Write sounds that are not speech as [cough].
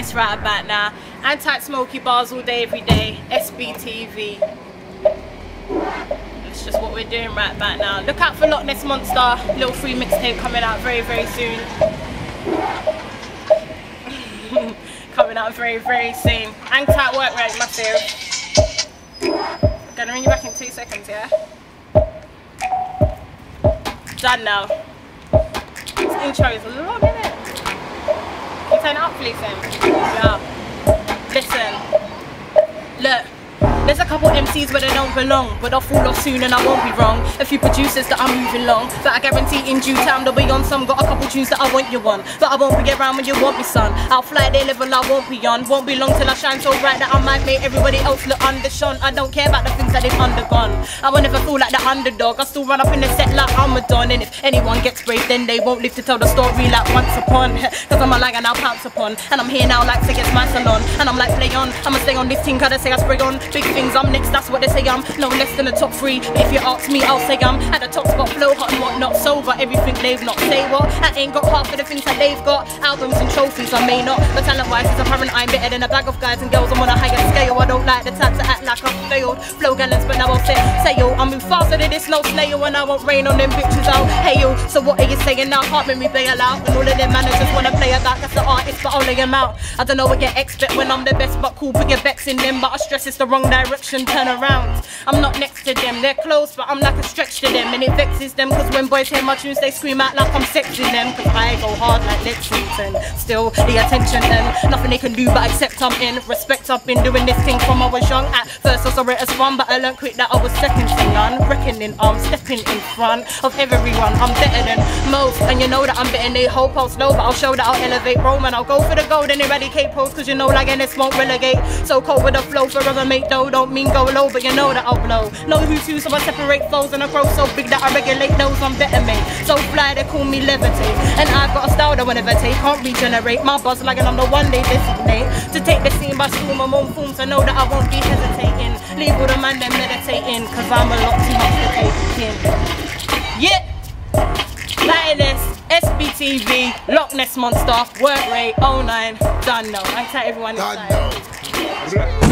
right about now. Anti-smoky bars all day, every day. SBTV. That's just what we're doing right about now. Look out for Loch Ness Monster. Little free mixtape coming out very, very soon. [laughs] coming out very, very soon. Hang tight work rate, massive. Gonna ring you back in two seconds, yeah? Done now. This intro is long, isn't it? Can you turn it up, please? Yeah. Listen. Look. There's a couple MCs where they don't belong, but I'll fall off soon and I won't be wrong. A few producers that I'm moving long, that I guarantee in due time they'll be on some. Got a couple tunes that I want you on, but I won't be around when you want me, son. I'll fly their level I won't be on. Won't be long till I shine so bright that I might make everybody else look undershone. I don't care about the things that they've undergone. I will never feel like the underdog. I still run up in the set like I'm a don. And if anyone gets brave, then they won't live to tell the story like once upon. [laughs] Cause I'm a and I'll pounce upon. And I'm here now like to get my salon. And I'm like play on. I'ma stay on this team, gotta say I spray on. Big things, I'm next, that's what they say I'm no less than the top three. If you ask me, I'll say I'm at the top spot, flow hot and whatnot, sober. Everything they've not say what. I ain't got half of the things that they've got. Albums and trophies, I may not. But talent wise, it's apparent I'm better than a bag of guys and girls. I'm on a higher scale. I don't like the type to act like I've failed. Flow gallons, but now I'll say, say yo, I move faster than this, no snail. And I won't rain on them bitches out. Hey yo, so what are you saying now? Heart me bail out. And all of them managers wanna play about. That's the artist, but I'll lay them out. I don't know what you expect when I'm the best, but cool, put your bets in them. But I stress it's the wrong direction, turn around. I'm not next to them, they're close, but I'm like a stretch to them. And it vexes them, cause when boys hear my tunes, they scream out like I'm sexing them. Cause I go hard like Lexington. Still, the attention and nothing they can do but accept I'm in. Respect, I've been doing this thing from I was young. At first, I saw it as fun, but I learned quick that I was second to none. Reckoning, I'm stepping in front of everyone. I'm better than most, and you know that I'm better. They hope I'll slow, but I'll show that I'll elevate Rome. And I'll go for the gold and eradicate pros, cause you know like this won't relegate. So cold with the flow, forever make dough. Don't mean go low, but you know that I'll blow. Know who, so I separate foes and I grow so big that I regulate those I'm better made. So fly, they call me levitate. And I've got a style that whenever take, can't regenerate. My buzz like and I'm the one they designate. To take the scene by storm, I'm on form, so know that I won't be hesitating. Leave all the man them meditating, cause I'm a lot too much to take in. Yeah! Lioness, SBTV, Loch Ness Monster, work rate, 09, done now. I tell everyone Done inside. now.